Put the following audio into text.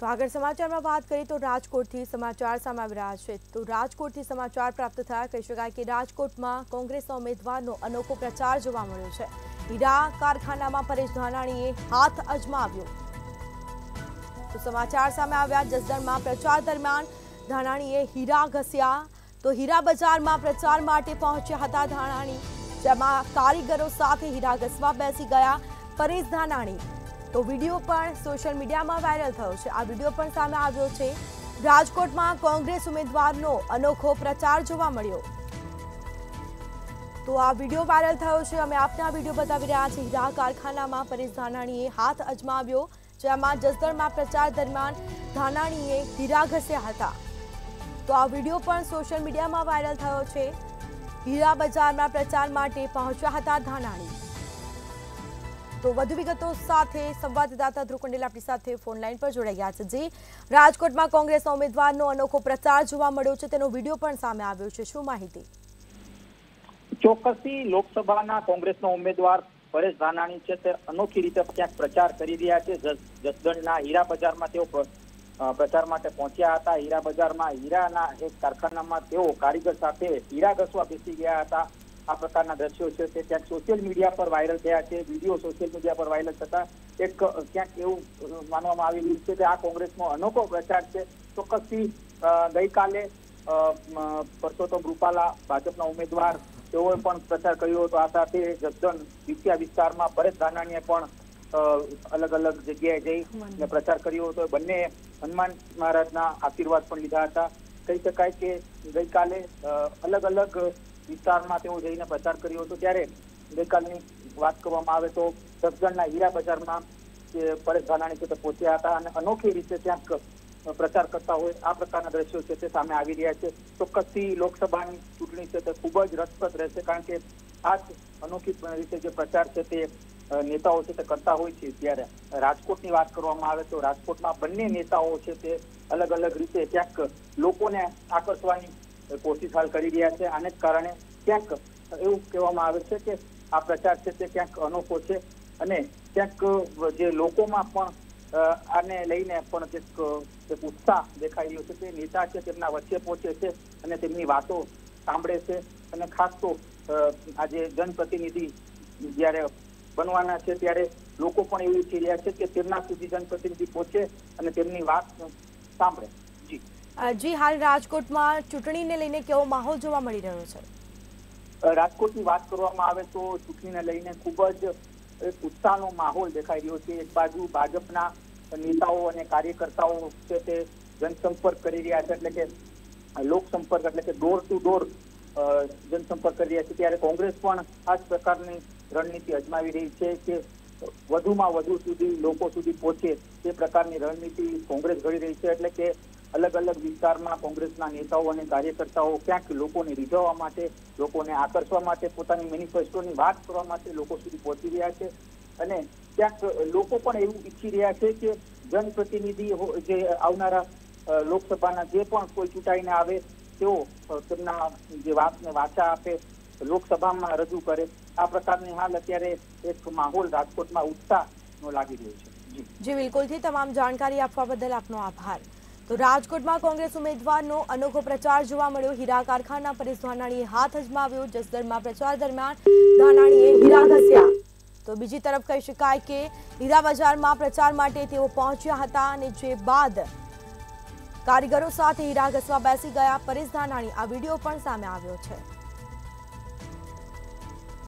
તો આગળ સમાચારમાં વાત કરીએ તો રાજકોટથી સમાચાર સામે આવી રહ્યા છે. તો રાજકોટથી સમાચાર પ્રાપ્ત થયા. કહી શકાય કે રાજકોટમાં કોંગ્રેસના ઉમેદવારનો અનોખો પ્રચાર જોવા મળ્યો છે. હીરા કારખાનામાં પરેશ ધાનાણીએ હાથ અજમાવ્યો. તો સમાચાર સામે આવ્યા. જસદણમાં પ્રચાર દરમિયાન ધાનાણીએ હીરા ઘસ્યા. તો હીરા બજારમાં પ્રચાર માટે પહોંચ્યા હતા ધાનાણી, જેમાં કારીગરો સાથે હીરા ઘસવા બેસી ગયા. પરેશ ધાનાણી તો વીડિયો પણ સોશિયલ મીડિયામાં વાયરલ થયો છે. આ વીડિયો પણ સામે આવ્યો છે. રાજકોટમાં કોંગ્રેસ ઉમેદવારનો અનોખો પ્રચાર જોવા મળ્યો. તો આ વીડિયો વાયરલ થયો છે. અમે આપને આ વીડિયો બતાવી રહ્યા છીએ. હીરા કારખાનામાં પરેશ ધાનાણીએ હાથ અજમાવ્યો, જેમાં જસદણમાં પ્રચાર દરમિયાન ધાનાણીએ હીરા ઘસ્યા હતા. તો આ વીડિયો પણ સોશિયલ મીડિયામાં વાયરલ થયો છે. હીરા બજારમાં પ્રચાર માટે પહોંચ્યા હતા ધાનાણી. તો વધુ વિગતો સાથે સંવાદદાતા ધ્રુવ આપણી સાથે ફોન પર જોડાઈ ગયા છે. જી, રાજકોટમાં કોંગ્રેસના ઉમેદવારનો અનોખો પ્રચાર જોવા મળ્યો છે. તેનો વીડિયો પણ સામે આવ્યો છે. શું માહિતી? ચોક્કસથી લોકસભાના કોંગ્રેસનો ઉમેદવાર પરેશ ધાનાણી છે તે અનોખી રીતે ક્યાંક પ્રચાર કરી રહ્યા છે. જસ- જસદણના હીરા બજારમાં તેઓ પ્રચાર માટે પહોંચ્યા હતા. હીરા બજારમાં હીરાના એક કારખાનામાં તેઓ કારીગર સાથે હીરા ઘસવા બેસી ગયા હતા. આ પ્રકારના દ્રશ્યો છે તે ક્યાંક સોશિયલ મીડિયા પર વાયરલ થયા છે વીડિયો સોશિયલ મીડિયા પર વાયરલ થતા એક ક્યાંક એવું માનવામાં આવી રહ્યું છે કે આ કોંગ્રેસનો અનોખો પ્રચાર છે. ચોક્કસથી ગઈકાલે પરસોત્તમ રૂપાલા ભાજપના ઉમેદવાર, તેઓએ પણ પ્રચાર કર્યો હતો. આ સાથે જસદણ વિત્યા વિસ્તારમાં પરેશ ધાનાણીએ પણ અલગ અલગ જગ્યાએ જઈ પ્રચાર કર્યો હતો. બંને હનુમાન મહારાજના આશીર્વાદ પણ લીધા હતા. કહી શકાય કે ગઈકાલે અલગ અલગ વિસ્તારમાં તેઓ જઈને પ્રચાર કર્યો હતો. ત્યારે ગઈકાલની વાત કરવામાં આવે તો જસદણના હીરા બજારમાં જે પરેશ ધાનાણી છે તે પહોંચ્યા હતા અને અનોખી રીતે ક્યાંક પ્રચાર કરતા હોય આ પ્રકારના દ્રશ્યો છે તે સામે આવી રહ્યા છે. ચોક્કસથી લોકસભાની ચૂંટણી છે તે ખૂબ જ રસપ્રદ રહેશે કારણ કે આ અનોખી રીતે જે પ્રચાર છે તે નેતાઓ છે તે કરતા હોય છે. ત્યારે રાજકોટની વાત કરવામાં આવે તો રાજકોટમાં બંને નેતાઓ છે તે અલગ અલગ રીતે ક્યાંક લોકોને આકર્ષવાની કોશિશ હાલ કરી રહ્યા છે. આને કારણે ક્યાંક એવું કહેવામાં આવે છે કે આ પ્રચાર છે તે ક્યાંક અનોખો છે અને ક્યાંક જે લોકોમાં પણ આને લઈને પણ એક ઉત્સાહ દેખાઈ રહ્યો છે તે નેતા છે તેમના વચ્ચે પહોંચે છે અને તેમની વાતો સાંભળે છે અને ખાસ તો આજે જનપ્રતિનિધિ જ્યારે બનવાના છે ત્યારે લોકો પણ એવું ઈચ્છી રહ્યા છે કે તેમના સુધી જનપ્રતિનિધિ પહોંચે અને તેમની વાત સાંભળે. જી, હાલ રાજકોટમાં ચૂંટણીને લઈને કેવો માહોલ જોવા મળી રહ્યો છે? રાજકોટની વાત કરવામાં આવે તો ચૂંટણીને લઈને ખૂબ જ ઉત્સાહનો માહોલ દેખાઈ રહ્યો છે. એક બાજુ ભાજપના નેતાઓ અને કાર્યકર્તાઓ છે તે જનસંપર્ક કરી રહ્યા છે, એટલે કે લોકસંપર્ક, એટલે કે ડોર ટુ ડોર જનસંપર્ક કરી રહ્યા છે. ત્યારે કોંગ્રેસ પણ આ જ પ્રકારની રણનીતિ અજમાવી રહી છે કે વધુમાં વધુ સુધી લોકો સુધી પહોંચે તે પ્રકારની રણનીતિ કોંગ્રેસ ઘડી રહી છે. એટલે કે અલગ અલગ વિસ્તારમાં કોંગ્રેસના નેતાઓ અને કાર્યકર્તાઓ ક્યાંક લોકોને રીઝવવા માટે, લોકોને આકર્ષવા માટે, પોતાની મેનિફેસ્ટોની વાત કરવા માટે લોકો સુધી પહોંચી રહ્યા છે. અને ક્યાંક લોકો પણ એવું ઈચ્છી રહ્યા છે કે જનપ્રતિનિધિ જે આવનારા લોકસભાના જે પણ કોઈ ચૂંટાઈને આવે, તેઓ તેમના જે વાતને વાચા આપે, લોકસભામાં રજૂ કરે. આ પ્રકારની હાલ અત્યારે એક માહોલ રાજકોટમાં ઉત્સાહનો લાગી રહ્યો છે. જી. બિલકુલથી તમામ જાણકારી આપવા બદલ આપનો આભાર. તો રાજકોટમાં કોંગ્રેસ ઉમેદવારનો અનોખો પ્રચાર જોવા મળ્યો. હીરા કારખાના પરેશ ધાનાણીએ હાથ અજમાવ્યો. જસદરમાં પ્રચાર દરમિયાન ધાનાણીએ હીરા ઘસ્યા. તો બીજી તરફ કહી શકાય કે હીરા બજારમાં પ્રચાર માટે તેઓ પહોંચ્યા હતા અને જે બાદ કારીગરો સાથે હીરા ઘસવા બેસી ગયા. પરેશ ધાનાણી આ વીડિયો પણ સામે આવ્યો છે.